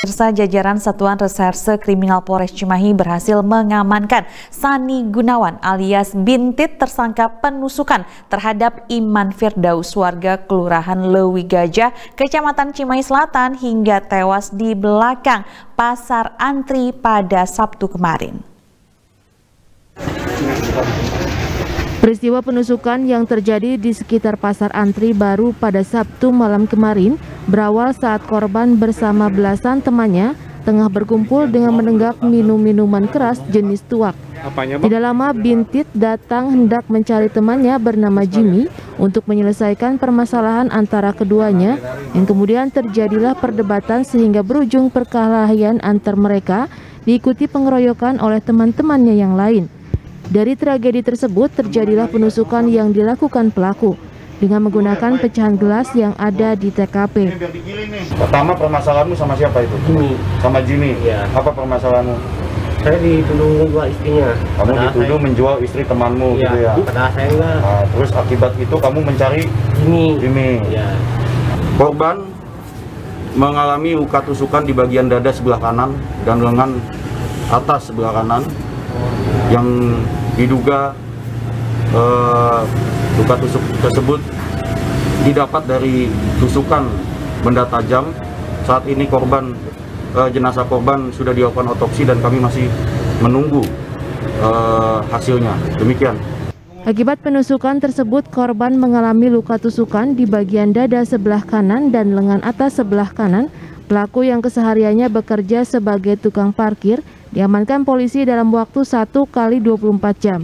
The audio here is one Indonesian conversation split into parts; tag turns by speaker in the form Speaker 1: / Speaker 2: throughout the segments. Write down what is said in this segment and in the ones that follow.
Speaker 1: Pemirsa jajaran Satuan Reserse Kriminal Polres Cimahi berhasil mengamankan Sani Gunawan alias Bintit tersangka penusukan terhadap Iman Firdaus warga Kelurahan Lewi Gajah, Kecamatan Cimahi Selatan hingga tewas di belakang pasar antri pada Sabtu kemarin.
Speaker 2: Peristiwa penusukan yang terjadi di sekitar pasar antri baru pada Sabtu malam kemarin berawal saat korban bersama belasan temannya tengah berkumpul dengan menenggak minum-minuman keras jenis tuak. Tidak lama Bintit datang hendak mencari temannya bernama Jimmy untuk menyelesaikan permasalahan antara keduanya yang kemudian terjadilah perdebatan sehingga berujung perkelahian antar mereka diikuti pengeroyokan oleh teman-temannya yang lain. Dari tragedi tersebut terjadilah penusukan yang dilakukan pelaku dengan menggunakan pecahan gelas yang ada di TKP.
Speaker 3: Pertama permasalahanmu sama siapa itu?
Speaker 4: Jimmy.
Speaker 3: Sama Jimmy.
Speaker 4: Iya.
Speaker 3: Apa permasalahanmu?
Speaker 4: Saya dituduh menjual istrinya.
Speaker 3: Kamu
Speaker 4: Padahal
Speaker 3: dituduh
Speaker 4: saya-
Speaker 3: menjual istri temanmu
Speaker 4: Iya,
Speaker 3: gitu ya.
Speaker 4: Padahal saya enggak.
Speaker 3: Nah, terus akibat itu kamu mencari
Speaker 4: Jimmy.
Speaker 3: Jimmy.
Speaker 4: Iya.
Speaker 3: Korban mengalami luka tusukan di bagian dada sebelah kanan dan lengan atas sebelah kanan yang diduga eh, luka tusuk tersebut didapat dari tusukan benda tajam. Saat ini korban eh, jenazah korban sudah dilakukan otopsi dan kami masih menunggu eh, hasilnya. Demikian.
Speaker 2: Akibat penusukan tersebut, korban mengalami luka tusukan di bagian dada sebelah kanan dan lengan atas sebelah kanan. Pelaku yang kesehariannya bekerja sebagai tukang parkir diamankan polisi dalam waktu 1 kali 24 jam.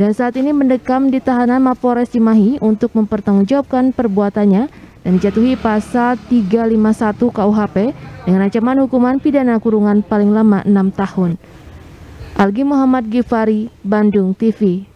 Speaker 2: Dan saat ini mendekam di tahanan Mapores Cimahi untuk mempertanggungjawabkan perbuatannya dan dijatuhi pasal 351 KUHP dengan ancaman hukuman pidana kurungan paling lama 6 tahun. Algi Muhammad Gifari, Bandung TV.